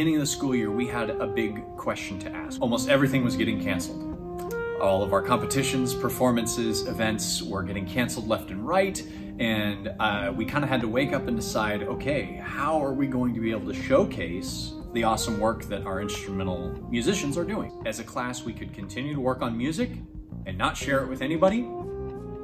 beginning of the school year, we had a big question to ask. Almost everything was getting canceled. All of our competitions, performances, events were getting canceled left and right, and uh, we kind of had to wake up and decide, okay, how are we going to be able to showcase the awesome work that our instrumental musicians are doing? As a class, we could continue to work on music and not share it with anybody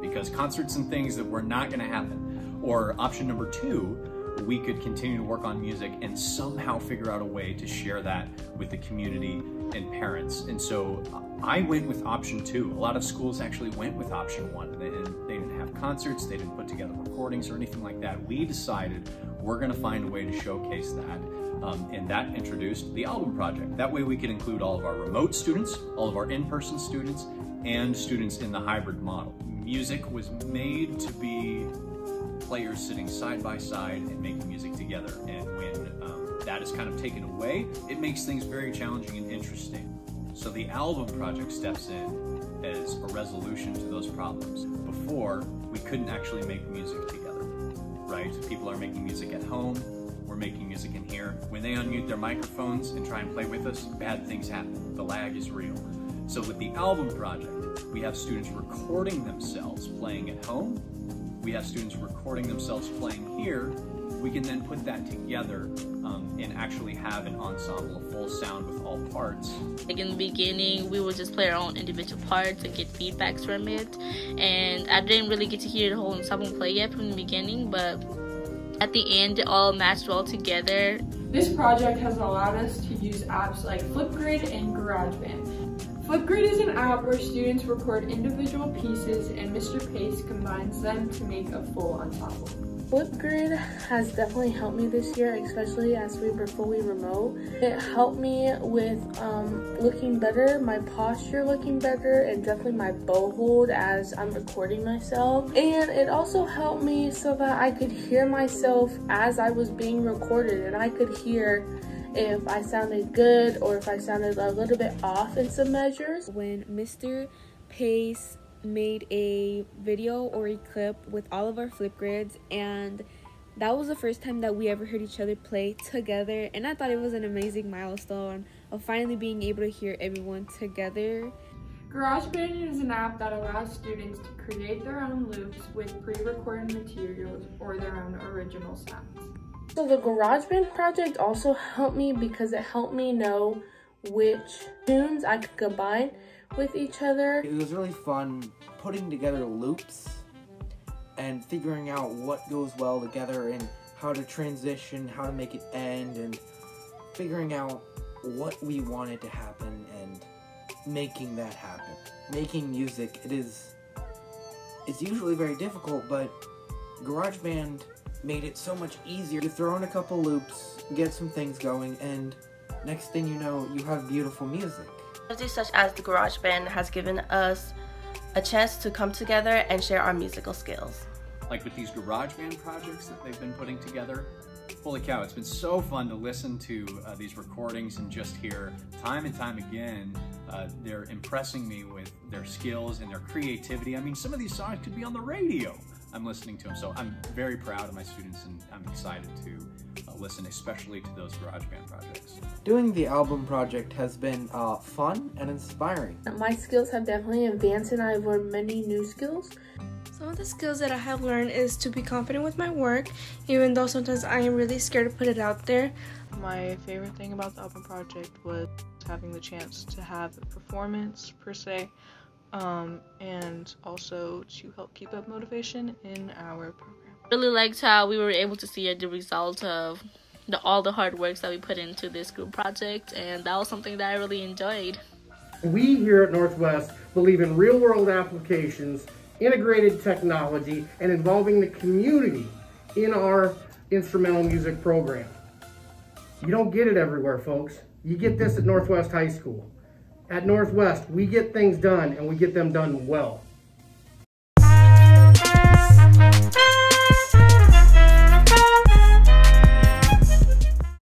because concerts and things that were not going to happen. Or option number two, we could continue to work on music and somehow figure out a way to share that with the community and parents. And so I went with option two. A lot of schools actually went with option one. They didn't, they didn't have concerts, they didn't put together recordings or anything like that. We decided we're gonna find a way to showcase that. Um, and that introduced the album project. That way we could include all of our remote students, all of our in-person students, and students in the hybrid model. Music was made to be players sitting side by side and making music together. And when um, that is kind of taken away, it makes things very challenging and interesting. So the album project steps in as a resolution to those problems. Before, we couldn't actually make music together, right? People are making music at home, we're making music in here. When they unmute their microphones and try and play with us, bad things happen. The lag is real. So with the album project, we have students recording themselves playing at home we have students recording themselves playing here, we can then put that together um, and actually have an ensemble, a full sound with all parts. Like in the beginning, we would just play our own individual parts and get feedbacks from it. And I didn't really get to hear the whole ensemble play yet from the beginning, but at the end, it all matched well together. This project has allowed us to use apps like Flipgrid and GarageBand Flipgrid is an app where students record individual pieces and Mr. Pace combines them to make a full ensemble. Flipgrid has definitely helped me this year, especially as we were fully remote. It helped me with um, looking better, my posture looking better, and definitely my bow hold as I'm recording myself. And it also helped me so that I could hear myself as I was being recorded and I could hear if I sounded good or if I sounded a little bit off in some measures. When Mr. Pace made a video or a clip with all of our Flipgrids and that was the first time that we ever heard each other play together and I thought it was an amazing milestone of finally being able to hear everyone together. GarageBand is an app that allows students to create their own loops with pre-recorded materials or their own original sounds. So the GarageBand project also helped me because it helped me know which tunes I could combine with each other. It was really fun putting together loops and figuring out what goes well together and how to transition, how to make it end, and figuring out what we wanted to happen and making that happen. Making music, it is, it's usually very difficult, but GarageBand made it so much easier. You throw in a couple loops, get some things going, and next thing you know, you have beautiful music. Technology such as the GarageBand has given us a chance to come together and share our musical skills. Like with these GarageBand projects that they've been putting together, holy cow, it's been so fun to listen to uh, these recordings and just hear time and time again, uh, they're impressing me with their skills and their creativity. I mean, some of these songs could be on the radio. I'm listening to them. So I'm very proud of my students and I'm excited to uh, listen, especially to those GarageBand projects. Doing the album project has been uh, fun and inspiring. My skills have definitely advanced and I've learned many new skills. Some of the skills that I have learned is to be confident with my work, even though sometimes I am really scared to put it out there. My favorite thing about the album project was having the chance to have a performance per se um, and also to help keep up motivation in our program. Really liked how we were able to see the result of the, all the hard works that we put into this group project, and that was something that I really enjoyed. We here at Northwest believe in real world applications, integrated technology, and involving the community in our instrumental music program. You don't get it everywhere, folks. You get this at Northwest High School. At Northwest, we get things done and we get them done well.